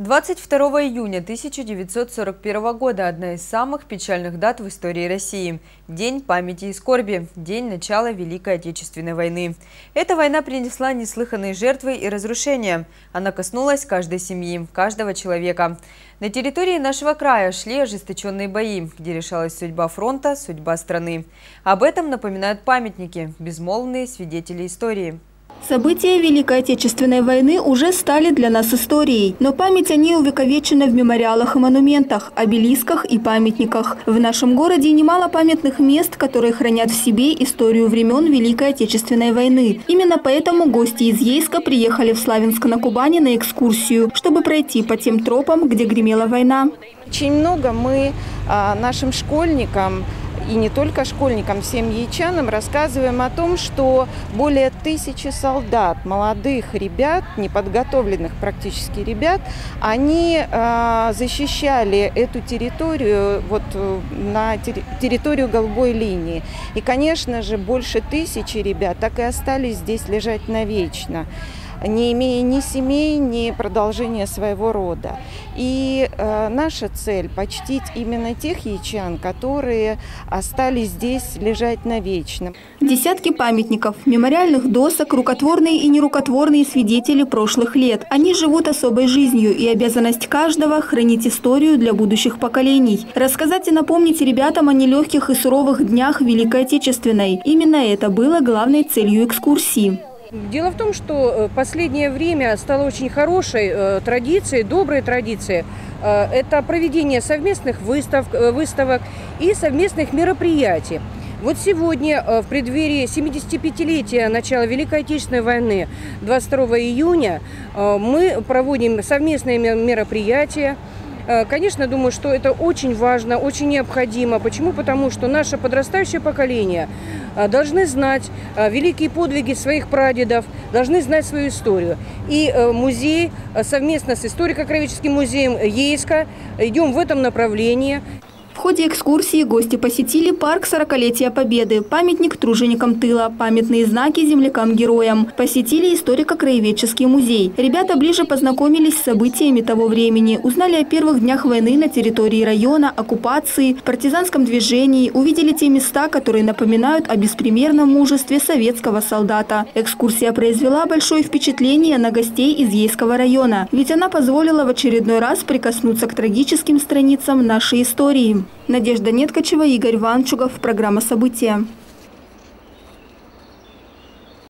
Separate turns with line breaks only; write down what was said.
22 июня 1941 года – одна из самых печальных дат в истории России. День памяти и скорби, день начала Великой Отечественной войны. Эта война принесла неслыханные жертвы и разрушения. Она коснулась каждой семьи, каждого человека. На территории нашего края шли ожесточенные бои, где решалась судьба фронта, судьба страны. Об этом напоминают памятники, безмолвные свидетели истории.
События Великой Отечественной войны уже стали для нас историей, но память о ней увековечена в мемориалах и монументах, обелисках и памятниках. В нашем городе немало памятных мест, которые хранят в себе историю времен Великой Отечественной войны. Именно поэтому гости из Ейска приехали в Славянск на Кубани на экскурсию, чтобы пройти по тем тропам, где гремела война.
Очень много мы а, нашим школьникам и не только школьникам, всем ячанам рассказываем о том, что более тысячи солдат, молодых ребят, неподготовленных практически ребят, они э, защищали эту территорию, вот э, на территорию голубой линии. И, конечно же, больше тысячи ребят так и остались здесь лежать навечно не имея ни семей, ни продолжения своего рода. И э, наша цель – почтить именно тех ячан, которые остались здесь лежать навечно.
Десятки памятников, мемориальных досок, рукотворные и нерукотворные свидетели прошлых лет. Они живут особой жизнью, и обязанность каждого – хранить историю для будущих поколений. Рассказать и напомнить ребятам о нелегких и суровых днях Великой Отечественной. Именно это было главной целью экскурсии.
Дело в том, что э, последнее время стало очень хорошей э, традицией, доброй традицией. Э, это проведение совместных выстав, выставок и совместных мероприятий. Вот сегодня, в преддверии 75-летия начала Великой Отечественной войны, 22 июня, мы проводим совместные мероприятия. Э, конечно, думаю, что это очень важно, очень необходимо. Почему? Потому что наше подрастающее поколение э, должны знать э, великие подвиги своих прадедов, должны знать свою историю. И музей совместно с историко-кровеческим музеем Ейска идем в этом направлении
ходе экскурсии гости посетили парк 40-летия Победы, памятник труженикам тыла, памятные знаки землякам-героям. Посетили историко-краеведческий музей. Ребята ближе познакомились с событиями того времени, узнали о первых днях войны на территории района, оккупации, партизанском движении, увидели те места, которые напоминают о беспримерном мужестве советского солдата. Экскурсия произвела большое впечатление на гостей из Ейского района, ведь она позволила в очередной раз прикоснуться к трагическим страницам нашей истории. Надежда Неткачева, Игорь Ванчугов. Программа «События».